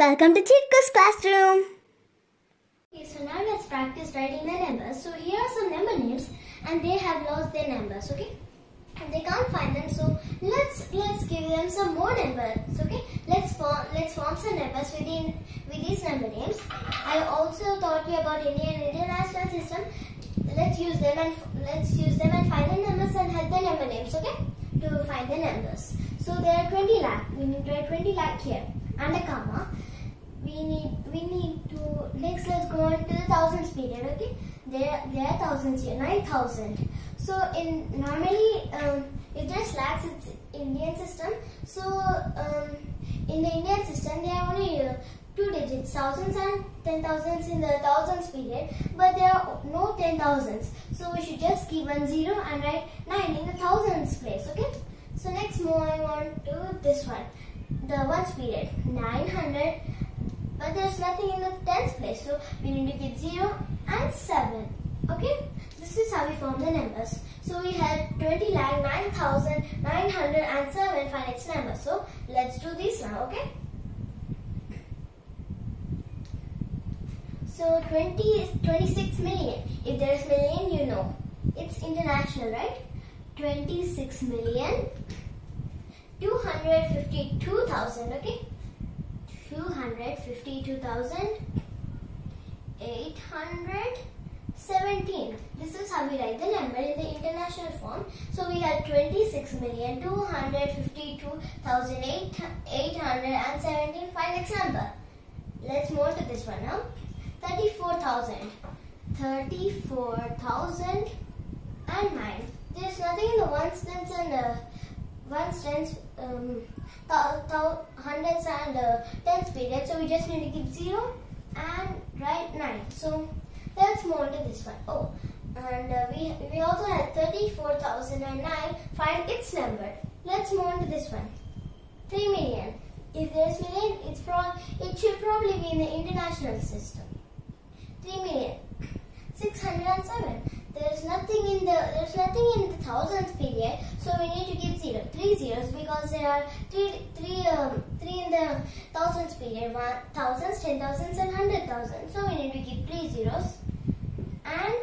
Welcome to Chitku's classroom. Okay, so now let's practice writing the numbers. So here are some number names and they have lost their numbers, okay? And they can't find them, so let's let's give them some more numbers, okay? Let's form let's form some numbers within with these number names. I also taught you about Indian international system. Let's use them and let's use them and find the numbers and help the number names, okay? To find the numbers. So there are 20 lakh. We need to write 20 lakh here and a comma we need we need to next let's go on to the thousands period okay? There there are thousands here 9000 so in normally um, if there's lakhs it's indian system. So um, in the indian system there are only uh, two digits thousands and ten thousands in the thousands period but there are no ten thousands. So we should just keep one zero and write nine in the thousands place okay? So next moving on to this one. The ones period 900 but there's nothing in the tens place so we need to get 0 and 7 okay? This is how we form the numbers. So we had 20 lakh 9907 find its number so let's do this now okay? So 20 is 26 million. If there is million you know. It's international right? 26 million 252,000 okay 252,817. This is how we write the number in the international form. So we have 26,252,817. Find next number. Let's move to this one now. 34,000. 34,009. There's nothing in the ones, tens and uh, ones, tens, um, hundreds and uh, tens period. So we just need to keep 0 and write 9. So let's move on to this one. Oh, and uh, we, we also had 34,009. Find its number. Let's move on to this one. 3 million. If there's million, it's pro it should probably be in the international system. 3 million. 607. There's nothing in the there's nothing in the thousands period, so we need to keep zero, three zeros because there are three three um, three in the thousands period, one thousands, ten thousands, and hundred thousands. So we need to keep three zeros and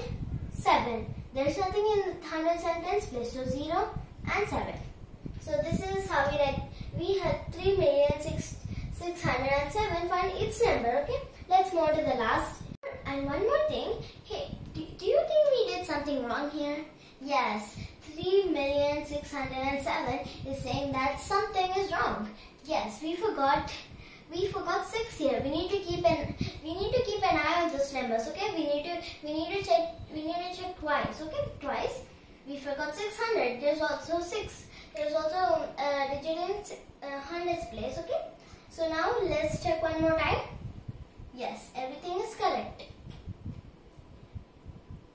seven. There's nothing in hundreds and tens place, so zero and seven. So this is how we write. We had three million six six hundred and seven. Find its number. Okay, let's move on to the last. And one more thing. Hey, do, do you think we did something wrong here? Yes, 3,607 is saying that something is wrong. Yes, we forgot we forgot 6 here. We need to keep an we need to keep an eye on those numbers, okay? We need to we need to check we need to check twice, okay? Twice. We forgot 600. There's also 6. There's also a digit in uh, hundreds place, okay? So now let's check one more time. Yes, everything is correct.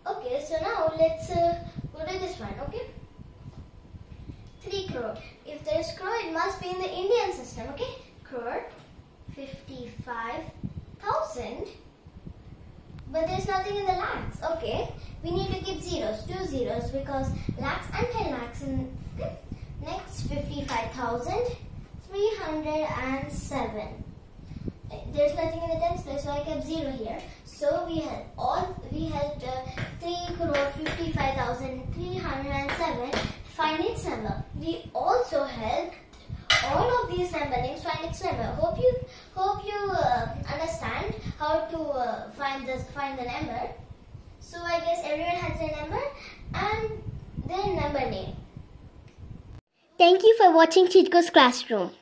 Okay, so let's uh, go to this one, okay? 3 crore. If there is crore, it must be in the Indian system, okay? Crore, 55,000. But there's nothing in the lakhs, okay? We need to keep zeros, two zeros because lakhs and 10 lakhs. In, okay? Next, 55,307 there's nothing in the tens place, so I kept zero here. So we had all we had uh, three crore fifty five thousand three hundred and seven. Number. We also helped all of these number names find its number. Hope you hope you uh, understand how to uh, find this find the number. So I guess everyone has their number and their number name. Thank you for watching Chitku's classroom.